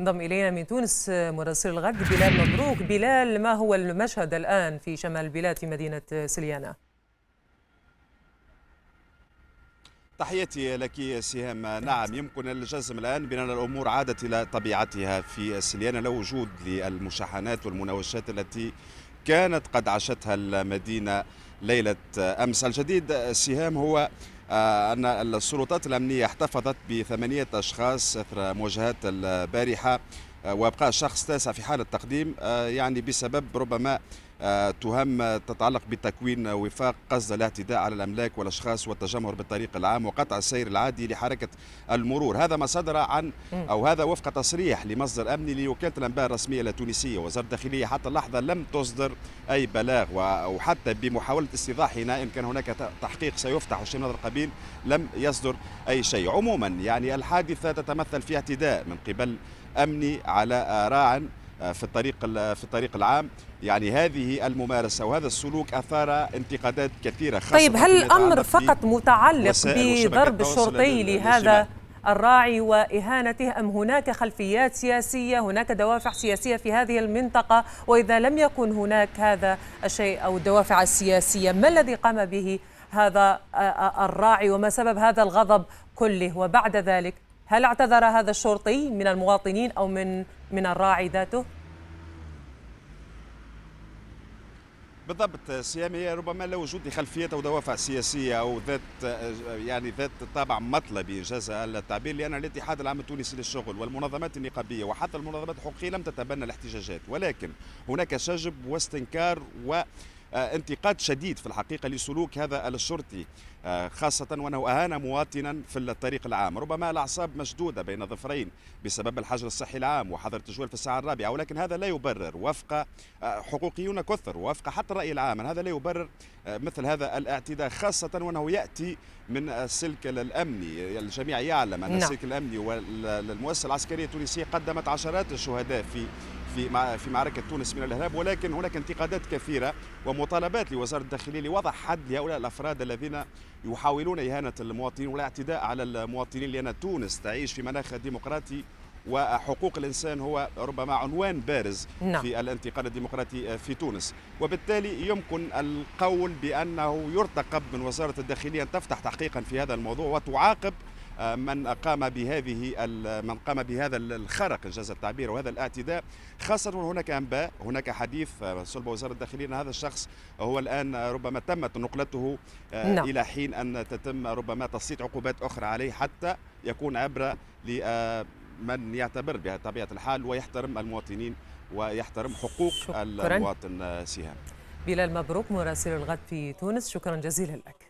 انضم إلينا من تونس مراسل الغد بلال مبروك. بلال ما هو المشهد الآن في شمال البلاد في مدينة سليانة؟ تحياتي لك سهام. نعم يمكن الجزم الآن بأن الأمور عادت إلى طبيعتها في سليانة. لا وجود للمشاحنات والمناوشات التي كانت قد عاشتها المدينة ليلة أمس. الجديد سهام هو أن السلطات الأمنية احتفظت بثمانية أشخاص أثر مواجهات البارحة آه، وأبقى شخص تاسع في حالة تقديم آه، يعني بسبب ربما آه، تهم تتعلق بتكوين وفاق قصد الاعتداء على الأملاك والأشخاص والتجمهر بالطريق العام وقطع السير العادي لحركة المرور. هذا ما صدر عن أو هذا وفق تصريح لمصدر أمني لوكالة الأنباء الرسمية التونسية وزارة الداخلية. حتى اللحظة لم تصدر أي بلاغ وحتى بمحاولة استيضاحنا إن كان هناك تحقيق سيفتح وشيء من هذا القبيل لم يصدر أي شيء. عموما يعني الحادثة تتمثل في اعتداء من قبل أمني على راع آه، في الطريق في الطريق العام. يعني هذه الممارسة وهذا السلوك أثار انتقادات كثيرة خاصة طيب هل الأمر فقط متعلق بضرب الشرطي لهذا الراعي وإهانته أم هناك خلفيات سياسية هناك دوافع سياسية في هذه المنطقة؟ وإذا لم يكن هناك هذا الشيء أو الدوافع السياسية ما الذي قام به هذا آه، آه، الراعي وما سبب هذا الغضب كله؟ وبعد ذلك هل اعتذر هذا الشرطي من المواطنين أو من من الراعي ذاته؟ بالضبط سيامي ربما لا وجود لخلفيات أو دوافع سياسية أو ذات يعني ذات طابع مطلبي انجاز التعبير لأن الاتحاد العام التونسي للشغل والمنظمات النقابية وحتى المنظمات الحقوقية لم تتبنى الاحتجاجات ولكن هناك شجب واستنكار و انتقاد شديد في الحقيقة لسلوك هذا الشرطي خاصة وأنه أهان مواطنا في الطريق العام. ربما الأعصاب مشدودة بين ظفرين بسبب الحجر الصحي العام وحظر التجوال في الساعة الرابعة ولكن هذا لا يبرر. وفق آه، حقوقيون كثر وفق حتى الرأي العام هذا لا يبرر مثل هذا الاعتداء خاصة وأنه يأتي من السلك الأمني. الجميع يعلم أن نعم. السلك الأمني والمؤسسة العسكرية التونسية قدمت عشرات الشهداء في في في معركة تونس من الإرهاب ولكن هناك انتقادات كثيرة ومطالبات لوزارة الداخلية لوضع حد لهؤلاء الأفراد الذين يحاولون إهانة المواطنين والاعتداء على المواطنين لأن تونس تعيش في مناخ ديمقراطي وحقوق الإنسان هو ربما عنوان بارز نعم. في الانتقال الديمقراطي في تونس وبالتالي يمكن القول بأنه يرتقب من وزارة الداخلية أن تفتح تحقيقا في هذا الموضوع وتعاقب من قام بهذه من قام بهذا الخرق انجاز التعبير وهذا الاعتداء خاصة هناك أنباء هناك حديث صلب وزارة الداخلية أن هذا الشخص هو الآن ربما تمت نقلته آه، نعم. إلى حين أن تتم ربما تسليط عقوبات أخرى عليه حتى يكون عبره لمن يعتبر بطبيعه الحال ويحترم المواطنين ويحترم حقوق شكرا. المواطن سهام بلال مبروك مراسل الغد في تونس شكرا جزيلا لك